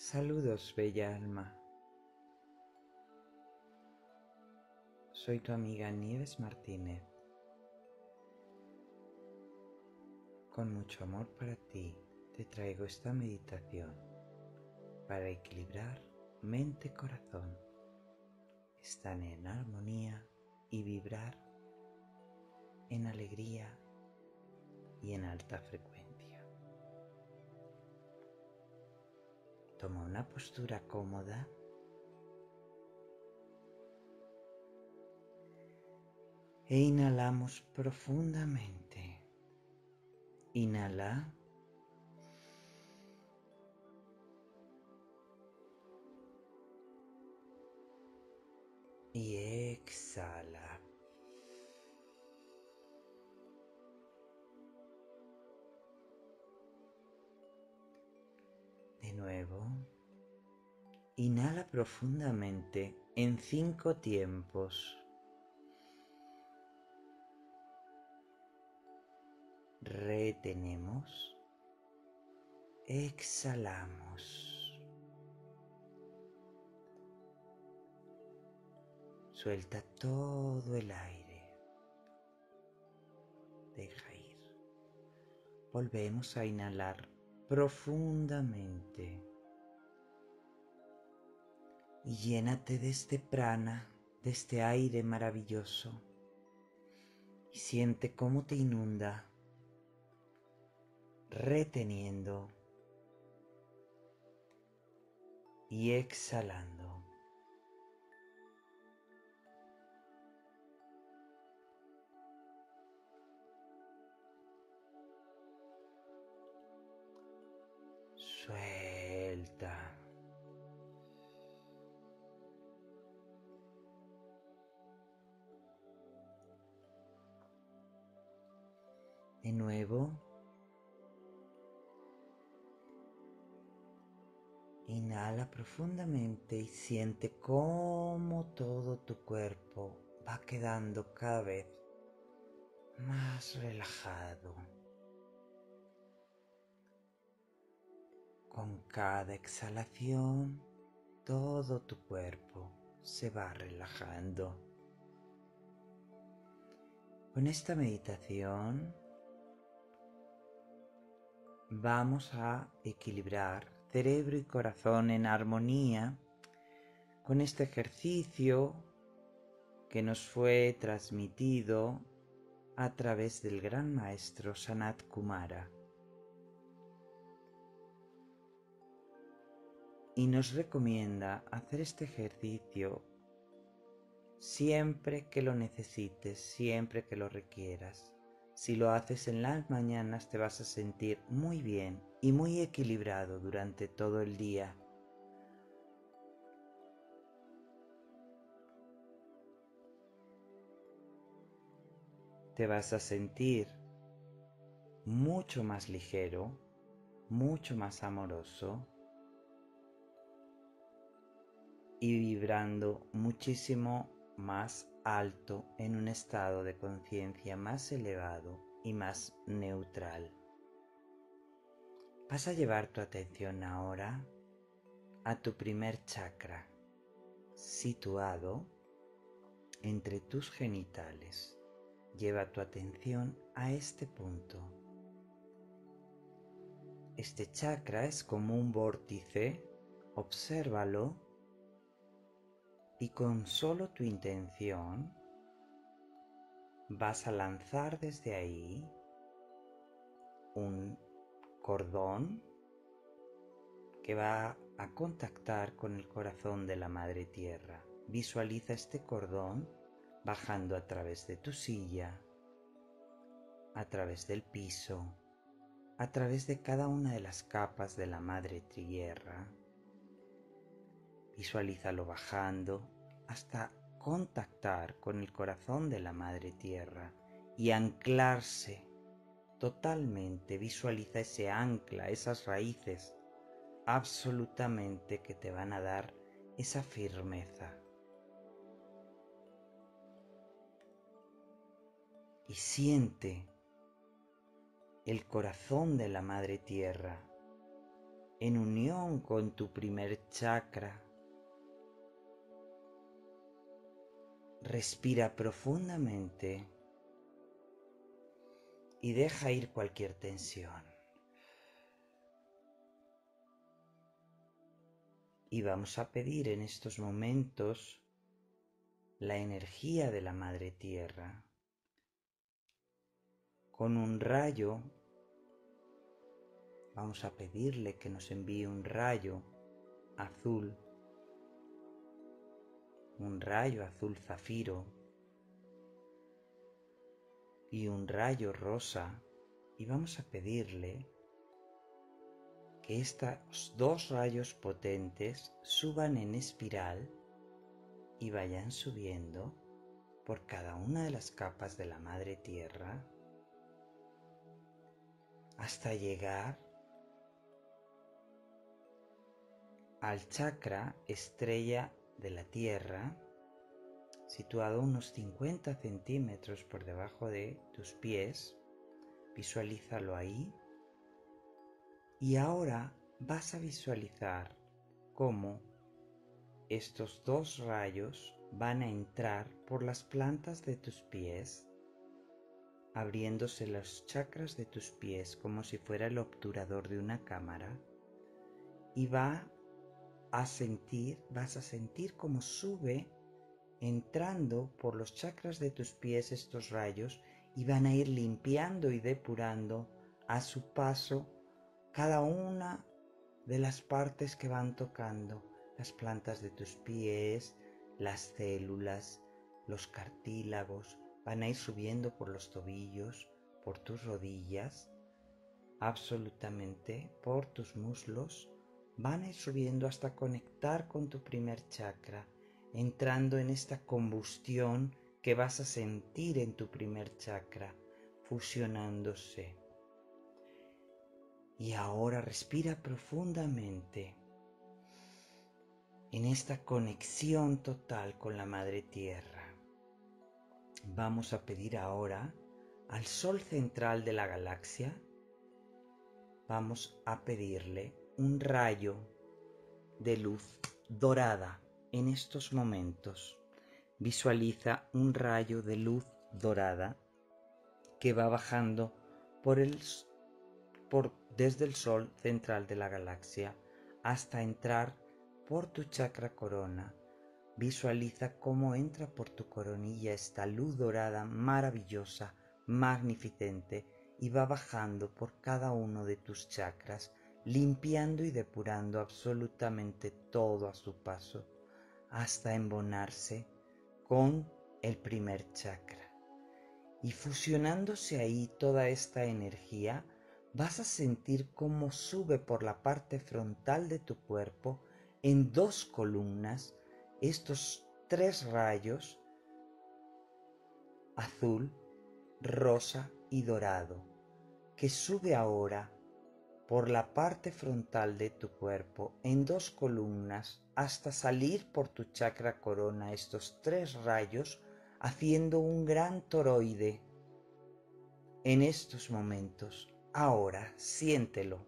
Saludos, bella alma. Soy tu amiga Nieves Martínez. Con mucho amor para ti te traigo esta meditación para equilibrar mente-corazón, estar en armonía y vibrar en alegría y en alta frecuencia. Toma una postura cómoda. E inhalamos profundamente. Inhala. Y exhala. Nuevo, inhala profundamente en cinco tiempos. Retenemos. Exhalamos. Suelta todo el aire. Deja ir. Volvemos a inhalar profundamente y llénate de este prana, de este aire maravilloso y siente cómo te inunda, reteniendo y exhalando. Suelta. De nuevo. Inhala profundamente y siente cómo todo tu cuerpo va quedando cada vez más relajado. Con cada exhalación, todo tu cuerpo se va relajando. Con esta meditación vamos a equilibrar cerebro y corazón en armonía con este ejercicio que nos fue transmitido a través del gran maestro Sanat Kumara. Y nos recomienda hacer este ejercicio siempre que lo necesites, siempre que lo requieras. Si lo haces en las mañanas te vas a sentir muy bien y muy equilibrado durante todo el día. Te vas a sentir mucho más ligero, mucho más amoroso, y vibrando muchísimo más alto en un estado de conciencia más elevado y más neutral. Vas a llevar tu atención ahora a tu primer chakra, situado entre tus genitales. Lleva tu atención a este punto. Este chakra es como un vórtice, obsérvalo y con solo tu intención vas a lanzar desde ahí un cordón que va a contactar con el corazón de la Madre Tierra. Visualiza este cordón bajando a través de tu silla, a través del piso, a través de cada una de las capas de la Madre Tierra Visualízalo bajando hasta contactar con el corazón de la Madre Tierra y anclarse totalmente. Visualiza ese ancla, esas raíces absolutamente que te van a dar esa firmeza. Y siente el corazón de la Madre Tierra en unión con tu primer chakra. Respira profundamente y deja ir cualquier tensión. Y vamos a pedir en estos momentos la energía de la Madre Tierra con un rayo. Vamos a pedirle que nos envíe un rayo azul, un rayo azul zafiro y un rayo rosa y vamos a pedirle que estos dos rayos potentes suban en espiral y vayan subiendo por cada una de las capas de la madre tierra hasta llegar al chakra estrella de la tierra situado unos 50 centímetros por debajo de tus pies. Visualízalo ahí. Y ahora vas a visualizar cómo estos dos rayos van a entrar por las plantas de tus pies, abriéndose los chakras de tus pies como si fuera el obturador de una cámara, y va a sentir, vas a sentir cómo sube entrando por los chakras de tus pies estos rayos y van a ir limpiando y depurando a su paso cada una de las partes que van tocando, las plantas de tus pies, las células, los cartílagos, van a ir subiendo por los tobillos, por tus rodillas, absolutamente por tus muslos, van a ir subiendo hasta conectar con tu primer chakra, entrando en esta combustión que vas a sentir en tu primer chakra, fusionándose. Y ahora respira profundamente en esta conexión total con la Madre Tierra. Vamos a pedir ahora al Sol central de la galaxia, vamos a pedirle un rayo de luz dorada en estos momentos visualiza un rayo de luz dorada que va bajando por el, por, desde el sol central de la galaxia hasta entrar por tu chakra corona. Visualiza cómo entra por tu coronilla esta luz dorada maravillosa, magnificente, y va bajando por cada uno de tus chakras, limpiando y depurando absolutamente todo a su paso hasta embonarse con el primer chakra. Y fusionándose ahí toda esta energía, vas a sentir cómo sube por la parte frontal de tu cuerpo en dos columnas estos tres rayos azul, rosa y dorado, que sube ahora por la parte frontal de tu cuerpo en dos columnas hasta salir por tu chakra corona estos tres rayos haciendo un gran toroide. En estos momentos, ahora siéntelo.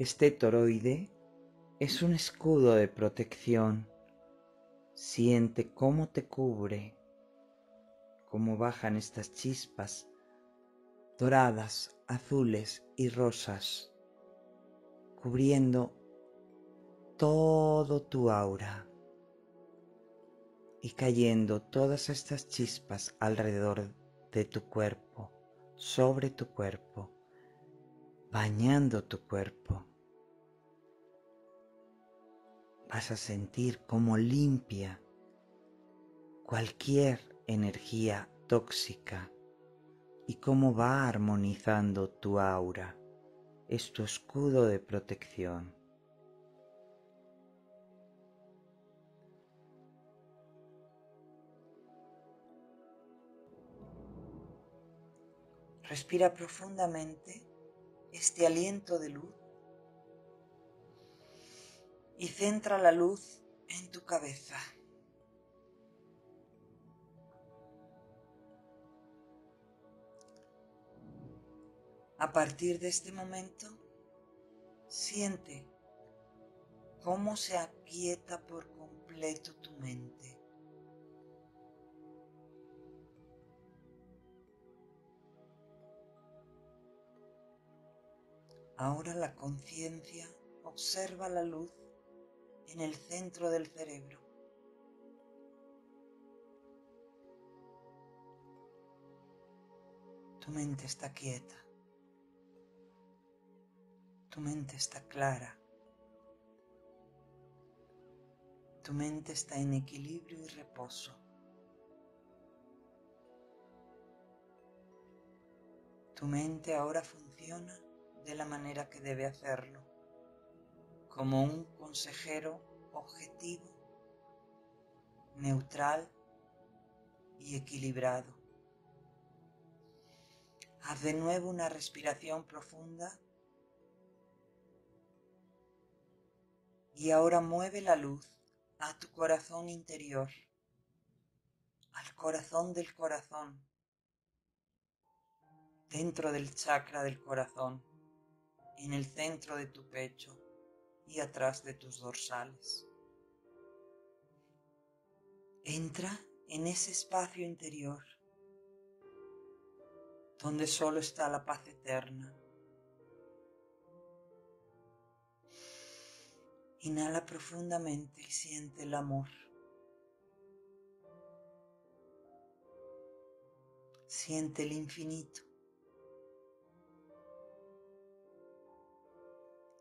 Este toroide es un escudo de protección. Siente cómo te cubre, cómo bajan estas chispas doradas, azules y rosas, cubriendo todo tu aura y cayendo todas estas chispas alrededor de tu cuerpo, sobre tu cuerpo, bañando tu cuerpo. Vas a sentir cómo limpia cualquier energía tóxica y cómo va armonizando tu aura. Es tu escudo de protección. Respira profundamente este aliento de luz y centra la luz en tu cabeza. A partir de este momento, Siente cómo se aquieta por completo tu mente. Ahora la conciencia observa la luz en el centro del cerebro. Tu mente está quieta. Tu mente está clara. Tu mente está en equilibrio y reposo. Tu mente ahora funciona de la manera que debe hacerlo, como un consejero objetivo, neutral y equilibrado. Haz de nuevo una respiración profunda y ahora mueve la luz a tu corazón interior, al corazón del corazón, dentro del chakra del corazón en el centro de tu pecho y atrás de tus dorsales. Entra en ese espacio interior donde solo está la paz eterna. Inhala profundamente y siente el amor. Siente el infinito.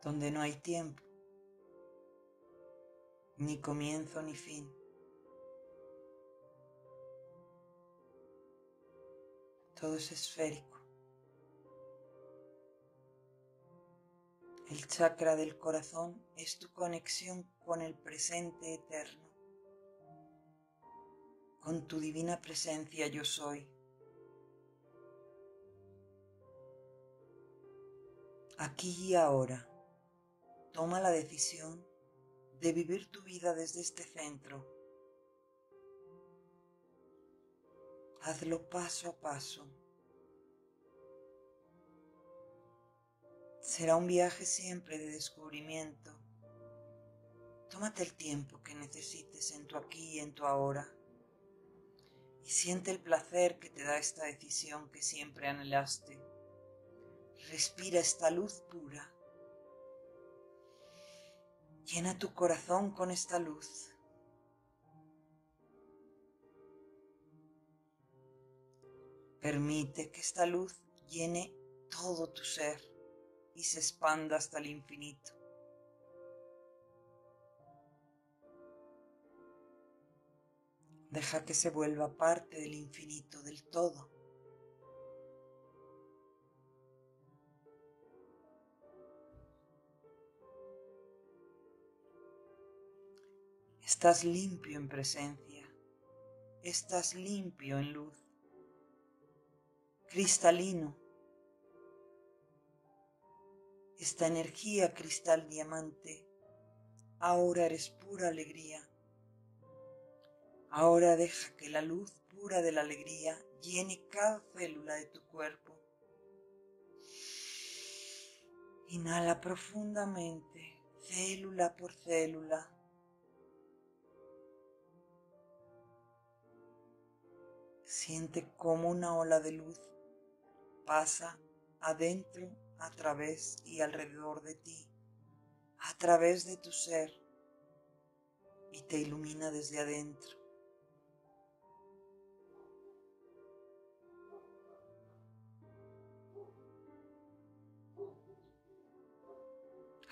donde no hay tiempo, ni comienzo ni fin. Todo es esférico. El chakra del corazón es tu conexión con el presente eterno, con tu divina presencia yo soy. Aquí y ahora Toma la decisión de vivir tu vida desde este centro. Hazlo paso a paso. Será un viaje siempre de descubrimiento. Tómate el tiempo que necesites en tu aquí y en tu ahora. Y siente el placer que te da esta decisión que siempre anhelaste. Respira esta luz pura Llena tu corazón con esta luz. Permite que esta luz llene todo tu ser y se expanda hasta el infinito. Deja que se vuelva parte del infinito, del todo. Estás limpio en presencia. Estás limpio en luz. Cristalino. Esta energía cristal diamante. Ahora eres pura alegría. Ahora deja que la luz pura de la alegría llene cada célula de tu cuerpo. Inhala profundamente, célula por célula. Siente como una ola de luz pasa adentro, a través y alrededor de ti, a través de tu ser y te ilumina desde adentro.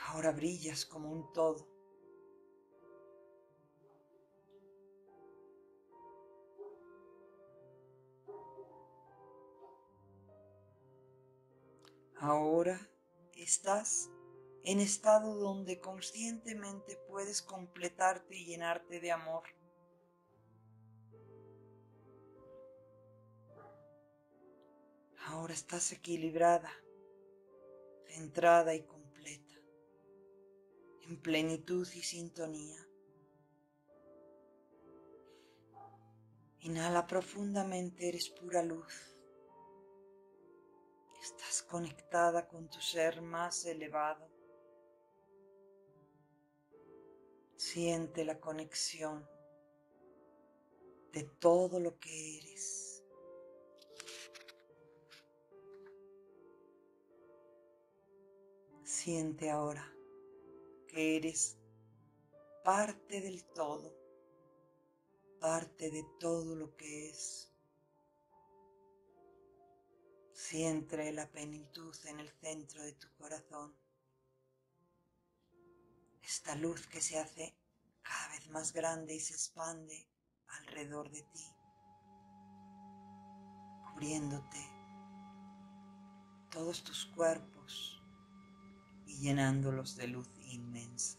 Ahora brillas como un todo. Estás en estado donde conscientemente puedes completarte y llenarte de amor. Ahora estás equilibrada, centrada y completa, en plenitud y sintonía. Inhala profundamente, eres pura luz. Estás conectada con tu ser más elevado. Siente la conexión de todo lo que eres. Siente ahora que eres parte del todo, parte de todo lo que es. Siente la plenitud en el centro de tu corazón. Esta luz que se hace cada vez más grande y se expande alrededor de ti, cubriéndote todos tus cuerpos y llenándolos de luz inmensa.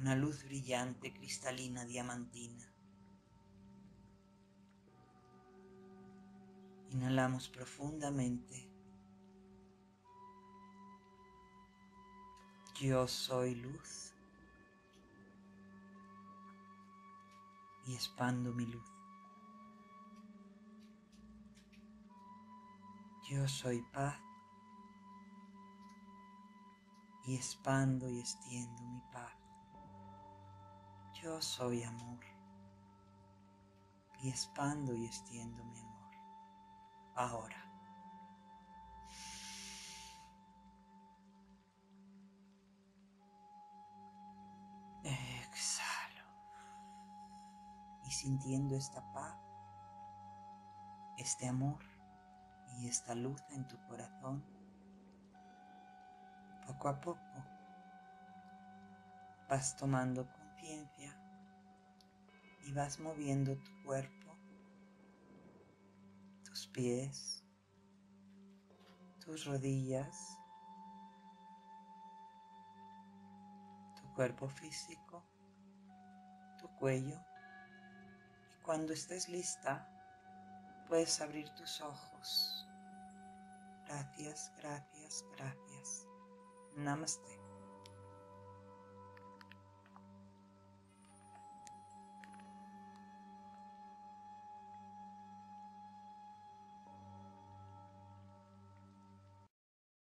Una luz brillante, cristalina, diamantina. Inhalamos profundamente. Yo soy luz. y expando mi luz. Yo soy paz y expando y extiendo mi paz. Yo soy amor y expando y extiendo mi amor. Ahora. sintiendo esta paz, este amor y esta luz en tu corazón, poco a poco vas tomando conciencia y vas moviendo tu cuerpo, pies, tus rodillas, tu cuerpo físico, tu cuello cuando estés lista, puedes abrir tus ojos. Gracias, gracias, gracias. Namaste.